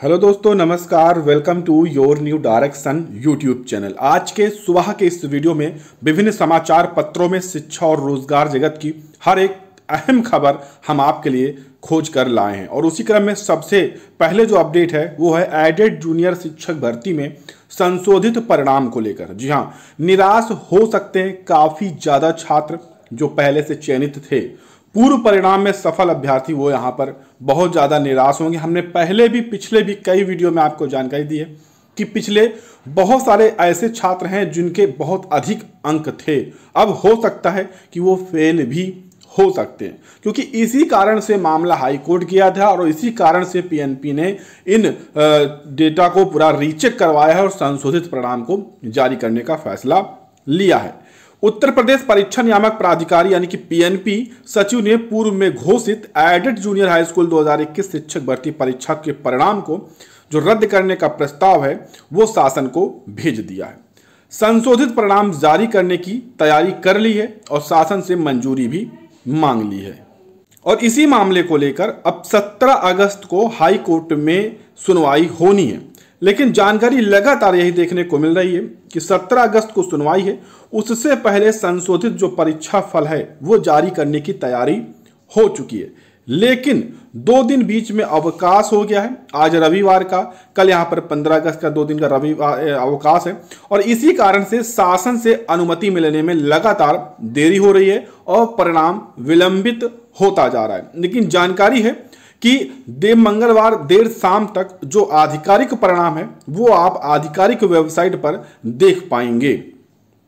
Hello दोस्तों, नमस्कार। Welcome to your new direction YouTube channel. आज के सुबह के इस वीडियो में विभिन्न समाचार पत्रों में शिक्षा और रोज़गार जगत की हर एक अहम खबर हम आपके लिए खोज कर लाए हैं। और उसी क्रम में सबसे पहले जो अपडेट है, वो है एडेड जूनियर शिक्षक भर्ती में संशोधित परिणाम को लेकर। जी हाँ निराश हो सकते हैं काफ़ी ज़्यादा छात्र जो पहले से चयनित थे। पूर्व परिणाम में सफल अभ्यर्थी वो यहाँ पर बहुत ज़्यादा निराश होंगे। हमने पहले भी, पिछले भी कई वीडियो में आपको जानकारी दी है कि पिछले बहुत सारे ऐसे छात्र हैं जिनके बहुत अधिक अंक थे। अब हो सकता है कि वो फेल भी हो सकते हैं। क्योंकि इसी कारण से मामला हाई कोर्ट किया था और इसी कारण से पीएनपी ने इन डेटा को पूरा रीचेक करवाया है और संशोधित परिणाम को जारी करने का फैसला लिया है। उत्तर प्रदेश परीक्षा नियामक प्राधिकारी यानी कि पीएनपी सचिव ने पूर्व में घोषित एडेड जूनियर हाई स्कूल 2021 शिक्षक भर्ती परीक्षा के परिणाम को जो रद्द करने का प्रस्ताव है, वो शासन को भेज दिया है। संशोधित परिणाम जारी करने की तैयारी कर ली है और शासन से मंजूरी भी मांग ली है। और इसी मामले को लेकर अब 17 अगस्त को हाई कोर्ट में सुनवाई होनी है। लेकिन जानकारी लगातार यही देखने को मिल रही है कि 17 अगस्त को सुनवाई है। उससे पहले संशोधित जो परीक्षा फल है, वो जारी करने की तैयारी हो चुकी है। लेकिन दो दिन बीच में अवकाश हो गया है। आज रविवार का, कल यहाँ पर 15 अगस्त का दो दिन का रविवार अवकाश है। और इसी कारण से शासन से अनुमति मिलने में लगातार देरी हो रही है और परिणाम विलंबित होता जा रहा है। लेकिन जानकारी है कि दे मंगलवार देर शाम तक जो आधिकारिक परिणाम है, वो आप आधिकारिक वेबसाइट पर देख पाएँगे।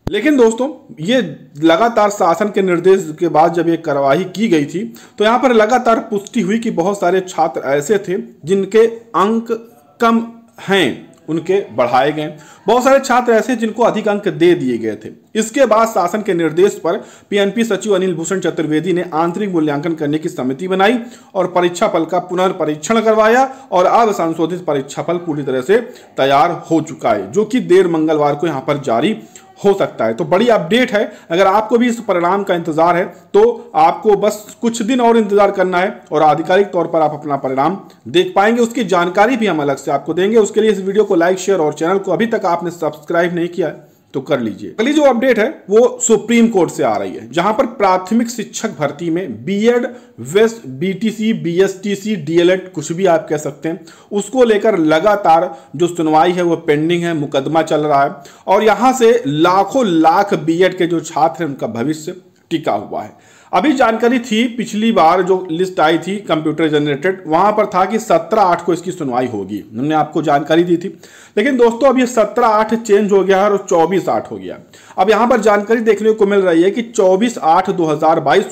लेकिन दोस्तों, ये लगातार शासन के निर्देश के बाद जब ये कार्रवाई की गई थी तो यहाँ पर लगातार पुष्टि हुई कि बहुत सारे छात्र ऐसे थे जिनके अंक कम हैं। उनके बढ़ाए गए। बहुत सारे छात्र ऐसे जिनको अधिक अंक दे दिए गए थे। इसके बाद शासन के निर्देश पर पीएनपी सचिव अनिल भूषण चतुर्वेदी ने आंतरिक मूल्यांकन करने की समिति बनाई और परीक्षा फल का पुनर्परीक्षण करवाया और अब संशोधित परीक्षा फल पूरी तरह से तैयार हो चुका है, जो कि देर मंगलवार को यहाँ पर जारी हो सकता है। तो बड़ी अपडेट है। अगर आपको भी इस परिणाम का इंतज़ार है तो आपको बस कुछ दिन और इंतज़ार करना है और आधिकारिक तौर पर आप अपना परिणाम देख पाएँगे। उसकी जानकारी भी हम अलग से आपको देंगे। उसके लिए इस वीडियो को लाइक शेयर और चैनल को अभी तक आपने सब्सक्राइब नहीं किया है। तो कर लीजिए। अगली जो अपडेट है, वो सुप्रीम कोर्ट से आ रही है, जहाँ पर प्राथमिक शिक्षक भर्ती में बीएड वेस्ट बीटीसी बीएसटीसी डीएलएड कुछ भी आप कह सकते हैं, उसको लेकर लगातार जो सुनवाई है, वो पेंडिंग है, मुकदमा चल रहा है, और यहाँ से लाखों लाख बीएड के जो छात्र हैं, उनका भविष्य टिका हुआ है। अभी जानकारी थी पिछली बार जो लिस्ट आई थी कंप्यूटर जनरेटेड, वहाँ पर था कि सत्रह आठ को इसकी सुनवाई होगी। हमने आपको जानकारी दी थी। लेकिन दोस्तों, अब ये सत्रह आठ चेंज हो गया है और चौबीस आठ हो गया अब यहाँ पर जानकारी देखने को मिल रही है कि चौबीस आठ दो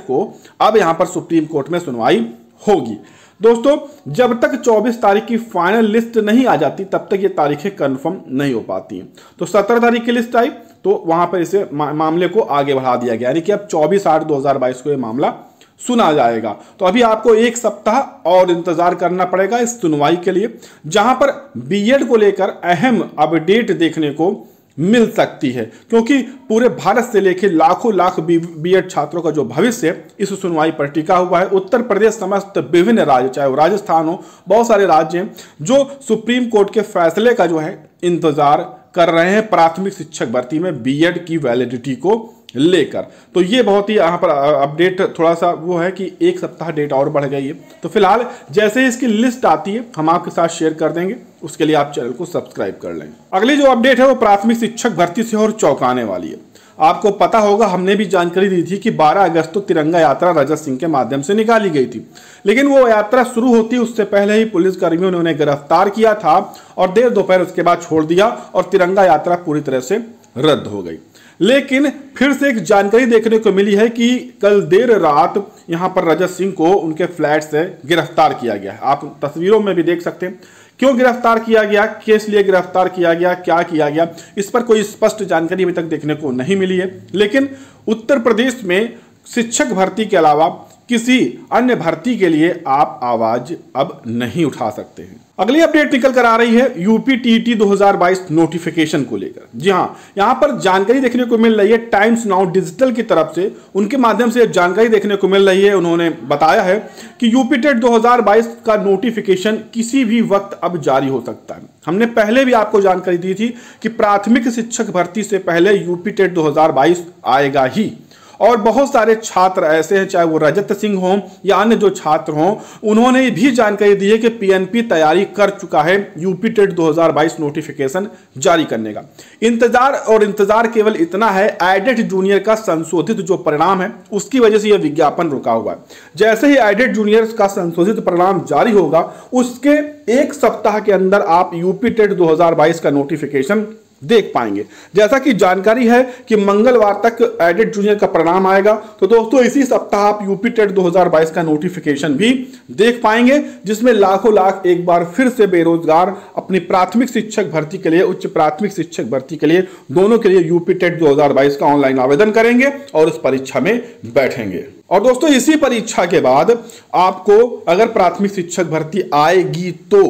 को अब यहाँ पर सुप्रीम कोर्ट में सुनवाई होगी। दोस्तों जब तक 24 तारीख की फाइनल लिस्ट नहीं आ जाती तब तक ये तारीखें कंफर्म नहीं हो पाती हैं। तो 17 तारीख की लिस्ट आई तो वहाँ पर इसे मा, मामले को आगे बढ़ा दिया गया। यानी कि अब 24 आठ 2022 को ये मामला सुना जाएगा। तो अभी आपको एक सप्ताह और इंतज़ार करना पड़ेगा इस सुनवाई के लिए जहाँ पर बीएड को लेकर अहम अपडेट देखने को मिल सकती है। क्योंकि पूरे भारत से लेकर लाखों लाख बी एड छात्रों का जो भविष्य इस सुनवाई पर टिका हुआ है। उत्तर प्रदेश समस्त विभिन्न राज्य, चाहे वो राजस्थान हो, बहुत सारे राज्य हैं, जो सुप्रीम कोर्ट के फैसले का जो है, इंतज़ार कर रहे हैं। प्राथमिक शिक्षक भर्ती में बीएड की वैलिडिटी को लेकर। तो ये बहुत ही यहाँ पर अपडेट थोड़ा सा वो है कि एक सप्ताह डेट और बढ़ गई है। तो फ़िलहाल जैसे ही इसकी लिस्ट आती है, हम आपके साथ शेयर कर देंगे। उसके लिए आप चैनल को सब्सक्राइब कर लेंगे अगली जो अपडेट है, वो प्राथमिक शिक्षक भर्ती से और चौंकाने वाली है। आपको पता होगा, हमने भी जानकारी दी थी कि 12 अगस्त को तिरंगा यात्रा रजत सिंह के माध्यम से निकाली गई थी। लेकिन वो यात्रा शुरू होती, उससे पहले ही पुलिस कर्मियों ने उन्हें गिरफ़्तार किया था और देर दोपहर उसके बाद छोड़ दिया और तिरंगा यात्रा पूरी तरह से रद्द हो गई। लेकिन फिर से एक जानकारी देखने को मिली है कि कल देर रात यहाँ पर रजत सिंह को उनके फ्लैट से गिरफ़्तार किया गया आप तस्वीरों में भी देख सकते हैं। क्यों गिरफ़्तार किया गया? किस लिए गिरफ़्तार किया गया? क्या किया गया? इस पर कोई स्पष्ट जानकारी अभी तक देखने को नहीं मिली है। लेकिन उत्तर प्रदेश में शिक्षक भर्ती के अलावा किसी अन्य भर्ती के लिए आप आवाज़ अब नहीं उठा सकते हैं। अगली अपडेट निकल कर आ रही है यूपी टीटी 2022 नोटिफिकेशन को लेकर। जी हाँ यहाँ पर जानकारी देखने को मिल रही है टाइम्स नाउ डिजिटल की तरफ़ से। उनके माध्यम से जानकारी देखने को मिल रही है। उन्होंने बताया है कि यूपी टेट 2022 का नोटिफिकेशन किसी भी वक्त अब जारी हो सकता है। हमने पहले भी आपको जानकारी दी थी कि प्राथमिक शिक्षक भर्ती से पहले यूपी टेट दो हज़ार बाईस आएगा ही। और बहुत सारे छात्र ऐसे हैं, चाहे वो रजत सिंह हों या अन्य जो छात्र हों, उन्होंने भी जानकारी दी है कि पीएनपी तैयारी कर चुका है यूपी टेट 2022 नोटिफिकेशन जारी करने का। इंतज़ार और इंतज़ार केवल इतना है एडेड जूनियर का संशोधित जो परिणाम है, उसकी वजह से यह विज्ञापन रुका हुआ है। जैसे ही एडेड जूनियर का संशोधित परिणाम जारी होगा, उसके एक सप्ताह के अंदर आप यूपी टेट दो का नोटिफिकेशन देख पाएँगे। जैसा कि जानकारी है कि मंगलवार तक एडेड जूनियर का परिणाम आएगा। तो दोस्तों, इसी सप्ताह आप यूपी टेट 2022 का नोटिफिकेशन भी देख पाएँगे, जिसमें लाखों लाख एक बार फिर से बेरोजगार अपनी प्राथमिक शिक्षक भर्ती के लिए, उच्च प्राथमिक शिक्षक भर्ती के लिए, दोनों के लिए यूपी टेट दो हज़ार बाईस का ऑनलाइन आवेदन करेंगे और इस परीक्षा में बैठेंगे। और दोस्तों, इसी परीक्षा के बाद आपको अगर प्राथमिक शिक्षक भर्ती आएगी तो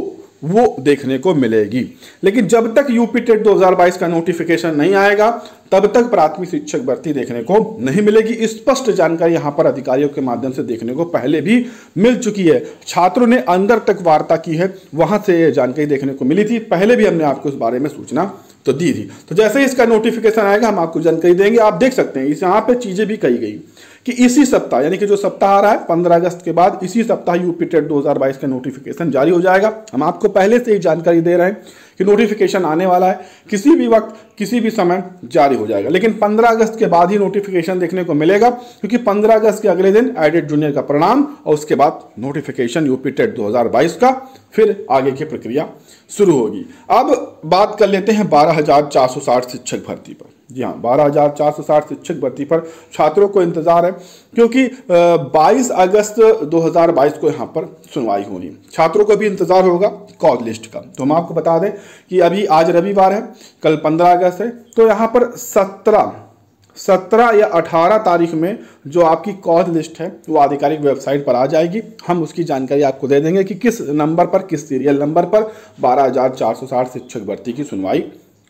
वो देखने को मिलेगी। लेकिन जब तक यूपी टेट 2022 का नोटिफिकेशन नहीं आएगा, तब तक प्राथमिक शिक्षक भर्ती देखने को नहीं मिलेगी। स्पष्ट जानकारी यहाँ पर अधिकारियों के माध्यम से देखने को पहले भी मिल चुकी है। छात्रों ने अंदर तक वार्ता की है, वहाँ से यह जानकारी देखने को मिली थी। पहले भी हमने आपको इस बारे में सूचना तो दी थी। तो जैसे ही इसका नोटिफिकेशन आएगा, हम आपको जानकारी देंगे। आप देख सकते हैं, इस यहाँ पर चीज़ें भी कही गई। कि इसी सप्ताह, यानी कि जो सप्ताह आ रहा है, पंद्रह अगस्त के बाद, इसी सप्ताह यूपी टेट 2022 का नोटिफिकेशन जारी हो जाएगा। हम आपको पहले से ही जानकारी दे रहे हैं कि नोटिफिकेशन आने वाला है। किसी भी वक्त, किसी भी समय जारी हो जाएगा। लेकिन 15 अगस्त के बाद ही नोटिफिकेशन देखने को मिलेगा, क्योंकि 15 अगस्त के अगले दिन एडेड जूनियर का परिणाम और उसके बाद नोटिफिकेशन यूपी टेट 2022 का फिर आगे की प्रक्रिया शुरू होगी। अब बात कर लेते हैं बारह शिक्षक भर्ती पर। जी हाँ बारह शिक्षक भर्ती पर छात्रों को इंतज़ार है, क्योंकि 22 अगस्त 2022 को यहाँ पर सुनवाई होनी छात्रों को भी इंतज़ार होगा कॉल लिस्ट का। तो हम आपको बता दें कि अभी आज रविवार है, कल 15 अगस्त है तो यहाँ पर 17 17 या 18 तारीख में जो आपकी कॉल लिस्ट है, वो आधिकारिक वेबसाइट पर आ जाएगी। हम उसकी जानकारी आपको दे देंगे कि किस नंबर पर, किस सीरियल नंबर पर बारह हज़ार चार सौ साठ शिक्षक भर्ती की सुनवाई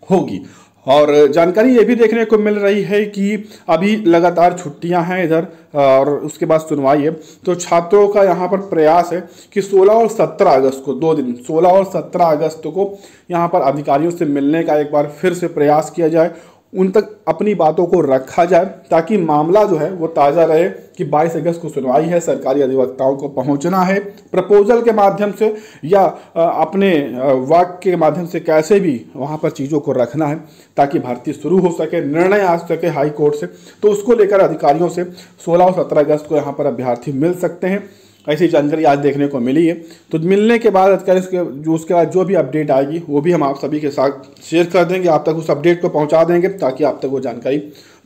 होगी। और जानकारी ये भी देखने को मिल रही है कि अभी लगातार छुट्टियाँ हैं इधर और उसके बाद सुनवाई है। तो छात्रों का यहाँ पर प्रयास है कि 16 और 17 अगस्त को, दो दिन 16 और 17 अगस्त को यहाँ पर अधिकारियों से मिलने का एक बार फिर से प्रयास किया जाए उन तक अपनी बातों को रखा जाए ताकि मामला जो है वो ताज़ा रहे कि 22 अगस्त को सुनवाई है, सरकारी अधिवक्ताओं को पहुँचना है। प्रपोजल के माध्यम से या अपने वाक के माध्यम से कैसे भी वहाँ पर चीज़ों को रखना है ताकि भर्ती शुरू हो सके, निर्णय आ सके हाई कोर्ट से। तो उसको लेकर अधिकारियों से 16 और 17 अगस्त को यहाँ पर अभ्यर्थी मिल सकते हैं। ऐसी जानकारी आज देखने को मिली है। तो मिलने के बाद इसके, जो उसके बाद जो भी अपडेट आएगी, वो भी हम आप सभी के साथ शेयर कर देंगे। आप तक उस अपडेट को पहुँचा देंगे ताकि आप तक वो जानकारी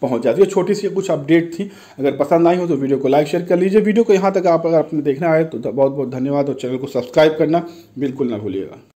पहुँच जाती है। छोटी सी कुछ अपडेट थी। अगर पसंद आई हो तो वीडियो को लाइक शेयर कर लीजिए। वीडियो को यहाँ तक आप अगर आपने देखना है तो बहुत बहुत धन्यवाद और चैनल को सब्सक्राइब करना बिल्कुल ना भूलिएगा।